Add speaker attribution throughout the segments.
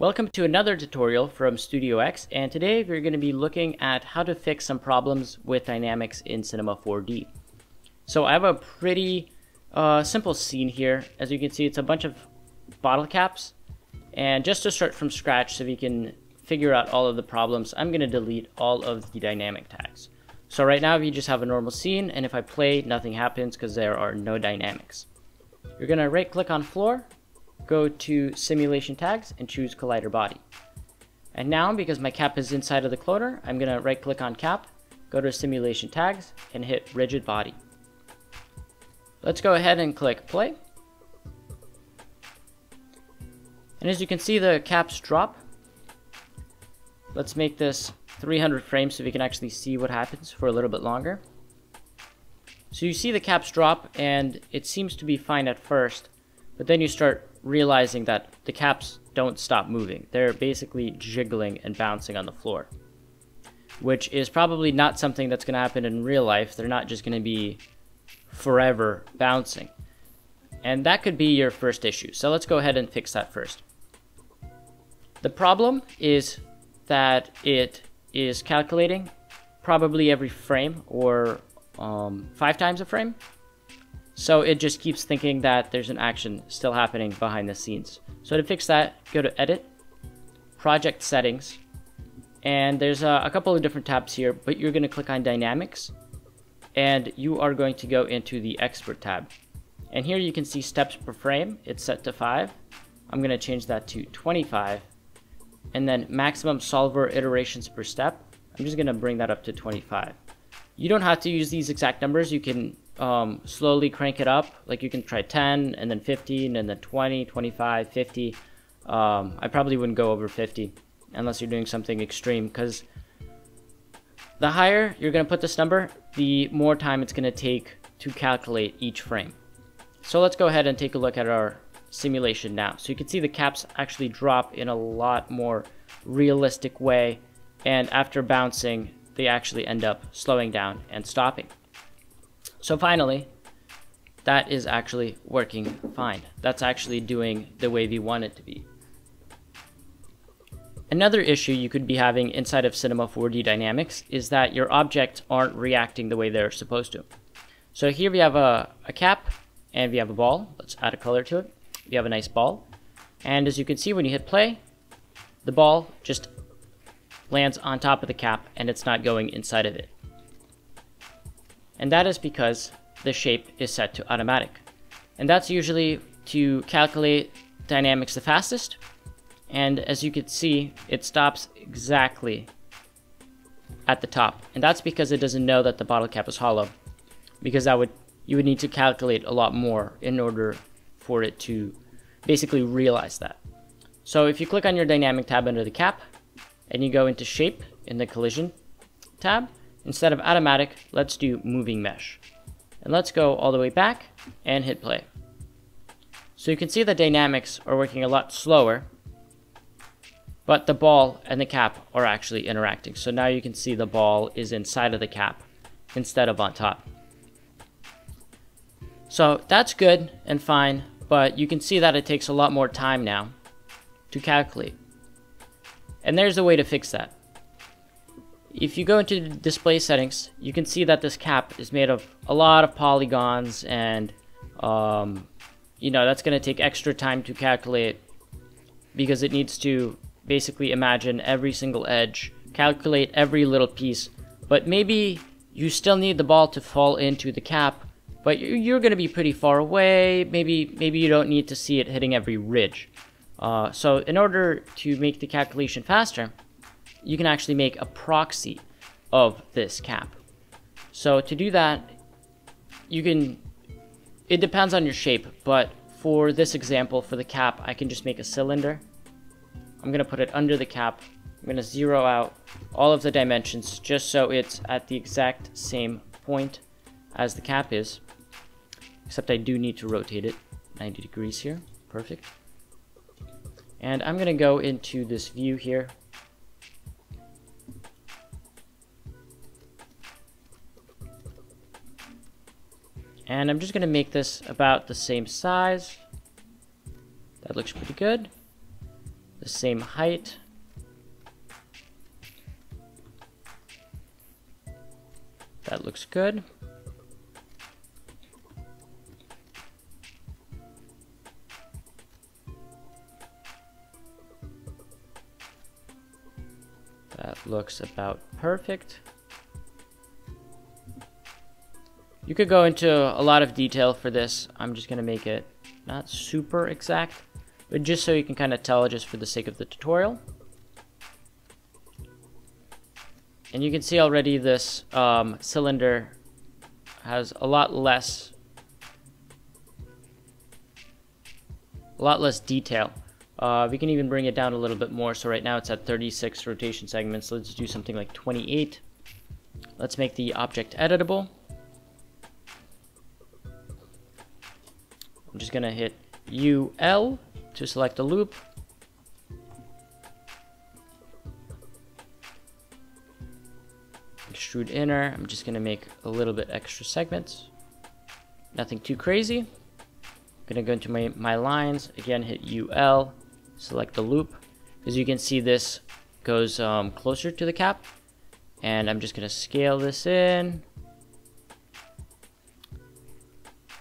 Speaker 1: Welcome to another tutorial from Studio X and today we're going to be looking at how to fix some problems with dynamics in Cinema 4D. So I have a pretty uh, simple scene here. As you can see it's a bunch of bottle caps and just to start from scratch so we can figure out all of the problems I'm going to delete all of the dynamic tags. So right now we just have a normal scene and if I play nothing happens because there are no dynamics. You're going to right click on floor go to simulation tags and choose collider body. And now because my cap is inside of the cloner, I'm going to right click on cap, go to simulation tags and hit rigid body. Let's go ahead and click play. And as you can see the caps drop. Let's make this 300 frames so we can actually see what happens for a little bit longer. So you see the caps drop and it seems to be fine at first, but then you start realizing that the caps don't stop moving. They're basically jiggling and bouncing on the floor, which is probably not something that's going to happen in real life. They're not just going to be forever bouncing. And that could be your first issue. So let's go ahead and fix that first. The problem is that it is calculating probably every frame or um, five times a frame so it just keeps thinking that there's an action still happening behind the scenes. So to fix that, go to Edit, Project Settings, and there's a, a couple of different tabs here, but you're going to click on Dynamics, and you are going to go into the Expert tab. And here you can see steps per frame, it's set to 5. I'm going to change that to 25. And then maximum solver iterations per step, I'm just going to bring that up to 25. You don't have to use these exact numbers, you can um, slowly crank it up. Like you can try 10 and then 15 and then 20, 25, 50. Um, I probably wouldn't go over 50 unless you're doing something extreme because the higher you're going to put this number, the more time it's going to take to calculate each frame. So let's go ahead and take a look at our simulation now. So you can see the caps actually drop in a lot more realistic way and after bouncing they actually end up slowing down and stopping. So finally, that is actually working fine. That's actually doing the way we want it to be. Another issue you could be having inside of Cinema 4D Dynamics is that your objects aren't reacting the way they're supposed to. So here we have a, a cap and we have a ball. Let's add a color to it. We have a nice ball. And as you can see when you hit play, the ball just lands on top of the cap and it's not going inside of it and that is because the shape is set to automatic. And that's usually to calculate dynamics the fastest, and as you can see, it stops exactly at the top. And that's because it doesn't know that the bottle cap is hollow, because that would you would need to calculate a lot more in order for it to basically realize that. So if you click on your dynamic tab under the cap, and you go into shape in the collision tab, Instead of automatic, let's do moving mesh. And let's go all the way back and hit play. So you can see the dynamics are working a lot slower, but the ball and the cap are actually interacting. So now you can see the ball is inside of the cap instead of on top. So that's good and fine, but you can see that it takes a lot more time now to calculate. And there's a way to fix that. If you go into display settings, you can see that this cap is made of a lot of polygons and um, you know, that's going to take extra time to calculate because it needs to basically imagine every single edge, calculate every little piece, but maybe you still need the ball to fall into the cap, but you're going to be pretty far away. Maybe maybe you don't need to see it hitting every ridge. Uh, so in order to make the calculation faster, you can actually make a proxy of this cap. So to do that, you can, it depends on your shape, but for this example, for the cap, I can just make a cylinder. I'm to put it under the cap. I'm to zero out all of the dimensions just so it's at the exact same point as the cap is. Except I do need to rotate it 90 degrees here. Perfect. And I'm to go into this view here And I'm just going to make this about the same size. That looks pretty good. the same height. That looks good. That looks about perfect. You could go into a lot of detail for this. I'm just going to make it not super exact, but just so you can kind of tell just for the sake of the tutorial. And you can see already this um, cylinder has a lot less a lot less detail. Uh, we can even bring it down a little bit more. So right now it's at 36 rotation segments. Let's do something like 28. Let's make the object editable. I'm just gonna hit UL to select the loop. Extrude inner, I'm just gonna make a little bit extra segments. Nothing too crazy. I'm gonna go into my, my lines, again hit UL, select the loop. As you can see this goes um, closer to the cap. And I'm just gonna scale this in.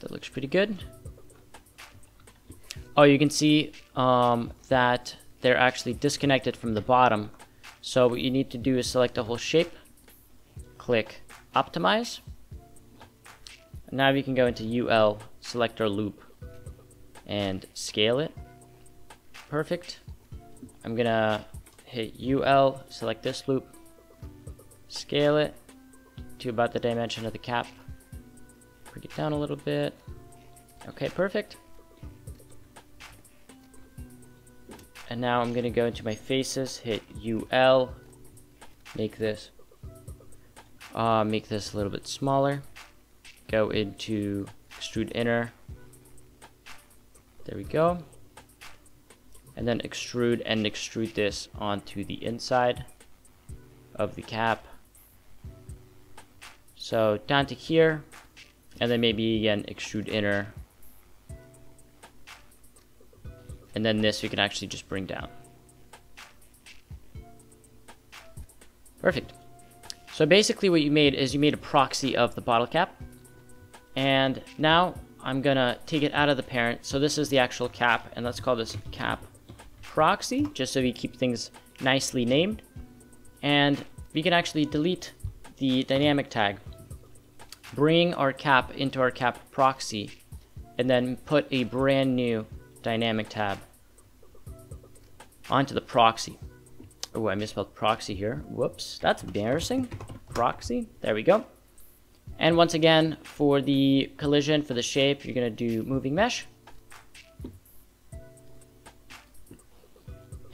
Speaker 1: That looks pretty good. Oh, you can see um, that they're actually disconnected from the bottom. So what you need to do is select the whole shape, click optimize. Now we can go into UL, select our loop, and scale it. Perfect. I'm gonna hit UL, select this loop, scale it to about the dimension of the cap. Bring it down a little bit. Okay, perfect. And now I'm gonna go into my faces, hit UL, make this, uh, make this a little bit smaller. Go into extrude inner. There we go. And then extrude and extrude this onto the inside of the cap. So down to here, and then maybe again extrude inner And then this we can actually just bring down. Perfect. So basically what you made is you made a proxy of the bottle cap. And now I'm gonna take it out of the parent. So this is the actual cap, and let's call this cap proxy, just so we keep things nicely named. And we can actually delete the dynamic tag, bring our cap into our cap proxy, and then put a brand new dynamic tab onto the proxy. Oh, I misspelled proxy here. Whoops, that's embarrassing. Proxy, there we go. And once again, for the collision, for the shape, you're gonna do moving mesh.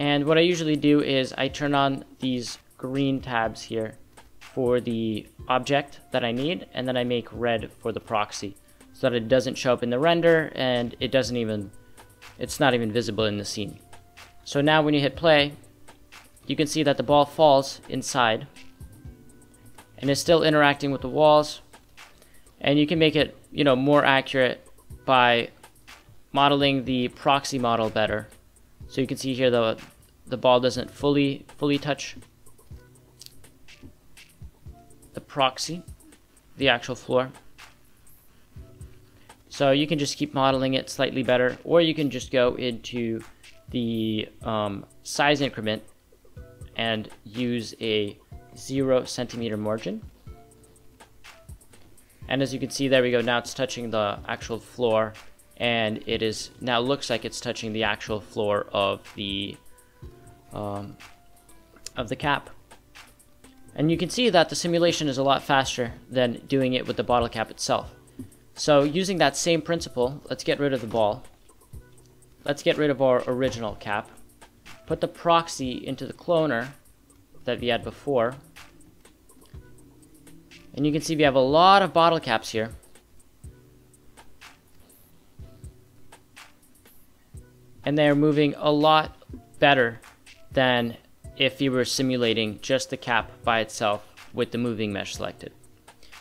Speaker 1: And what I usually do is I turn on these green tabs here for the object that I need, and then I make red for the proxy so that it doesn't show up in the render and it doesn't even it's not even visible in the scene. So now when you hit play, you can see that the ball falls inside and is still interacting with the walls. And you can make it, you know, more accurate by modeling the proxy model better. So you can see here the the ball doesn't fully fully touch the proxy, the actual floor. So you can just keep modeling it slightly better, or you can just go into the um, size increment and use a zero centimeter margin. And as you can see, there we go. Now it's touching the actual floor, and it is now looks like it's touching the actual floor of the um, of the cap. And you can see that the simulation is a lot faster than doing it with the bottle cap itself. So using that same principle, let's get rid of the ball. Let's get rid of our original cap. Put the proxy into the cloner that we had before. And you can see we have a lot of bottle caps here. And they're moving a lot better than if you were simulating just the cap by itself with the moving mesh selected.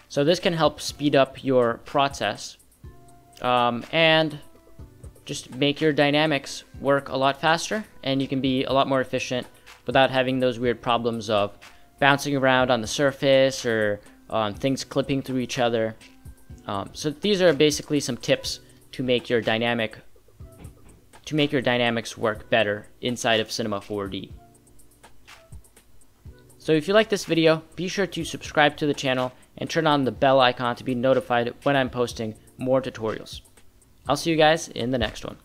Speaker 1: So this can help speed up your process. Um, and just make your dynamics work a lot faster and you can be a lot more efficient without having those weird problems of bouncing around on the surface or um, things clipping through each other. Um, so these are basically some tips to make your dynamic to make your dynamics work better inside of Cinema 4D. So if you like this video, be sure to subscribe to the channel and turn on the bell icon to be notified when I'm posting more tutorials. I'll see you guys in the next one.